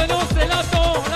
de los relatos.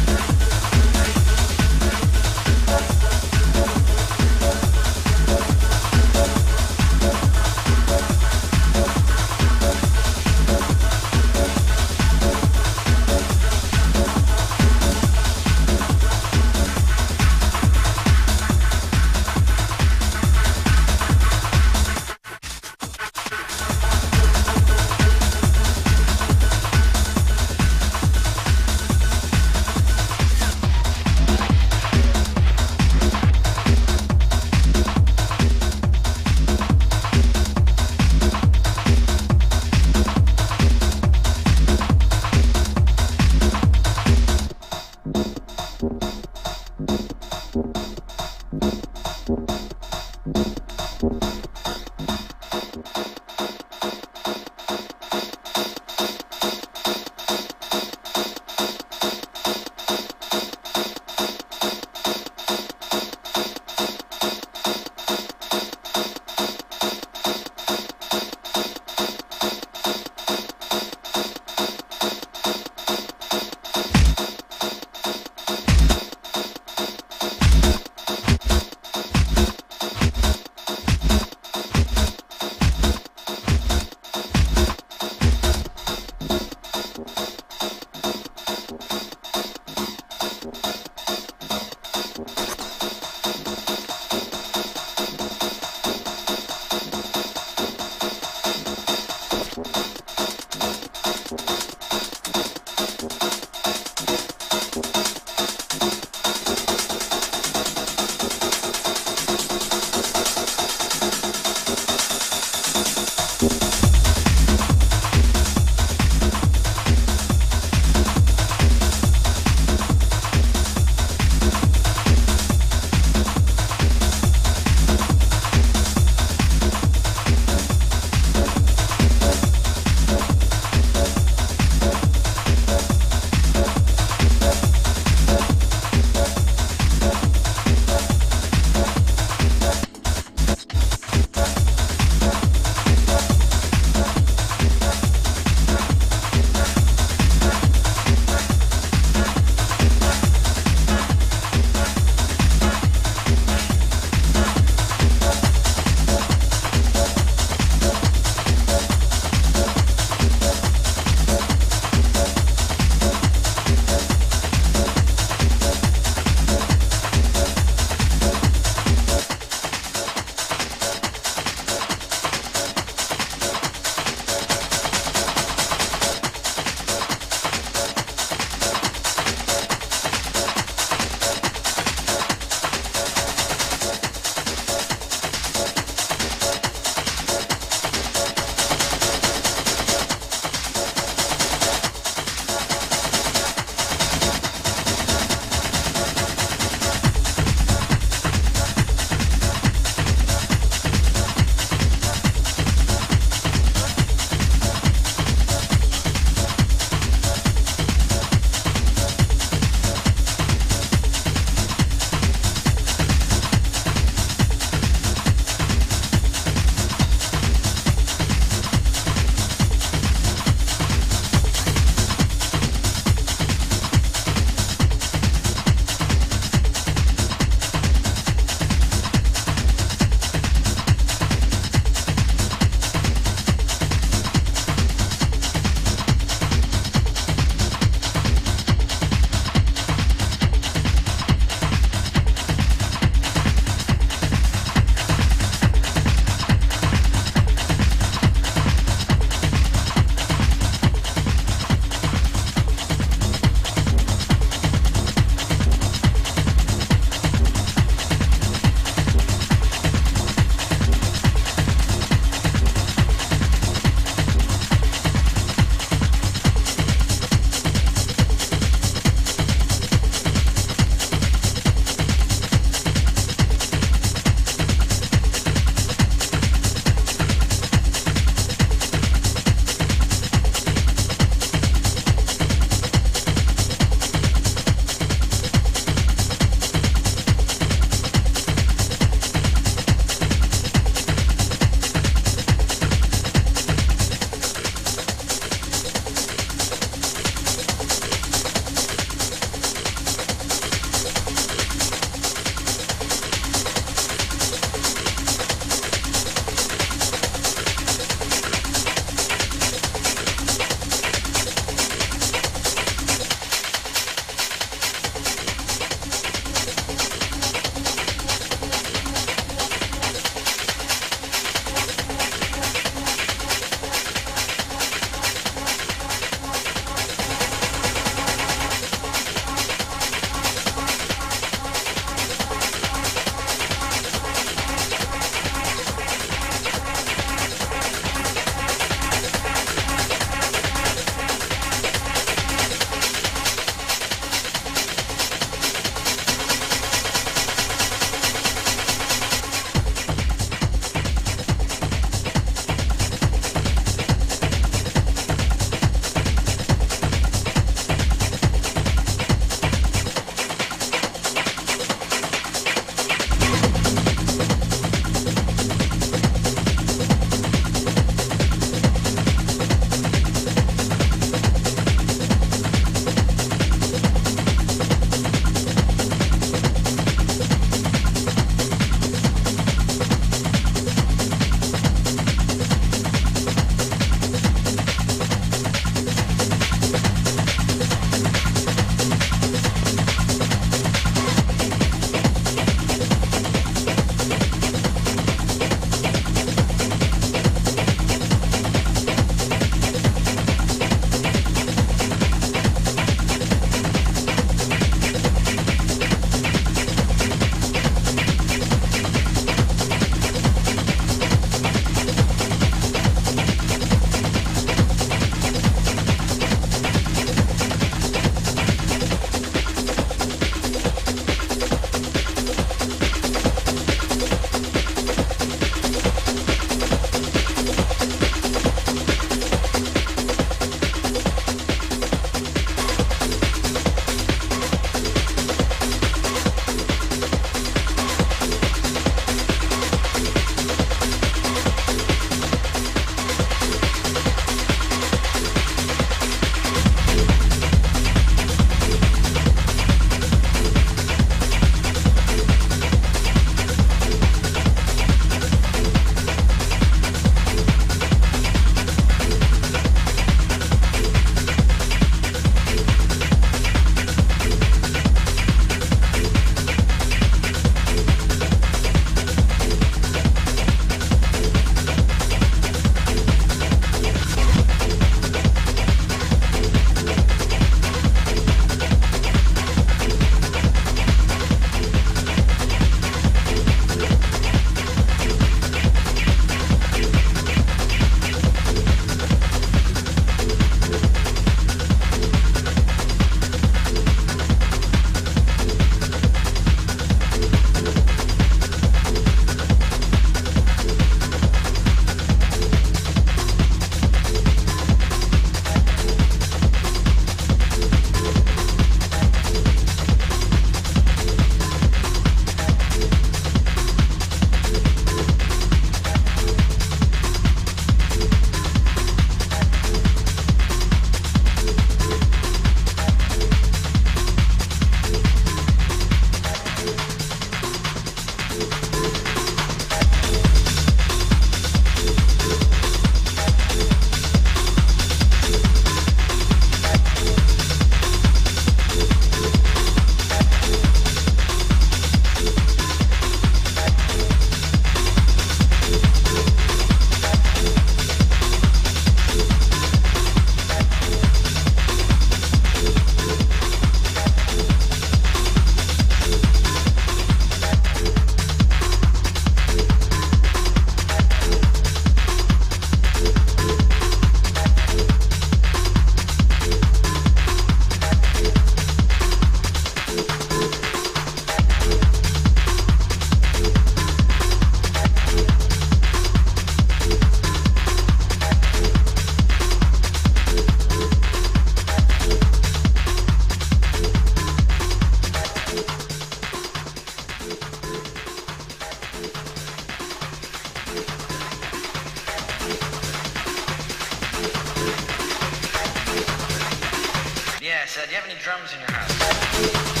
Uh, do you have any drums in your house?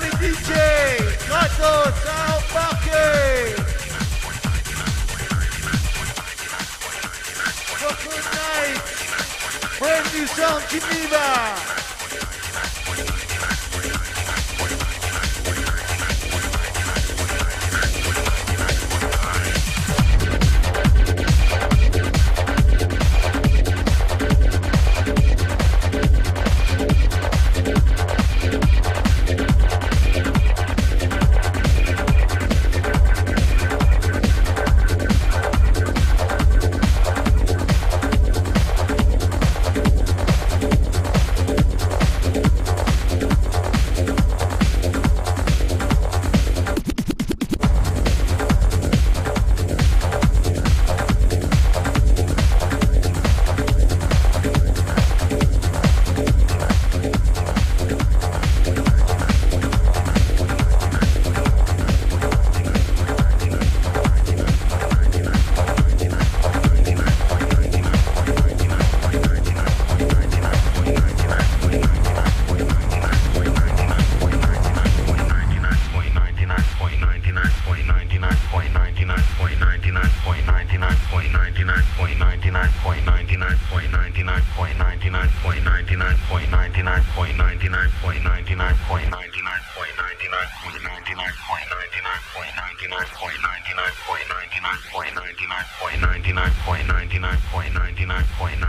Les DJ embarquer Coco Night. Brand new sound Geneva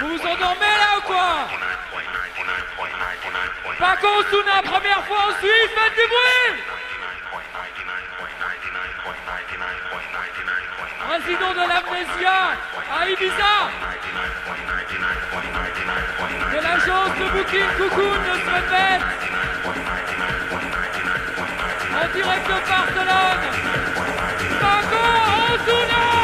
Vous vous endormez là ou quoi Paco Osuna, première fois en Suisse, faites du bruit. Président de la à Ibiza. De l'agence de booking Cocoon de Smetbet En direct de Barcelone. Paco Osuna.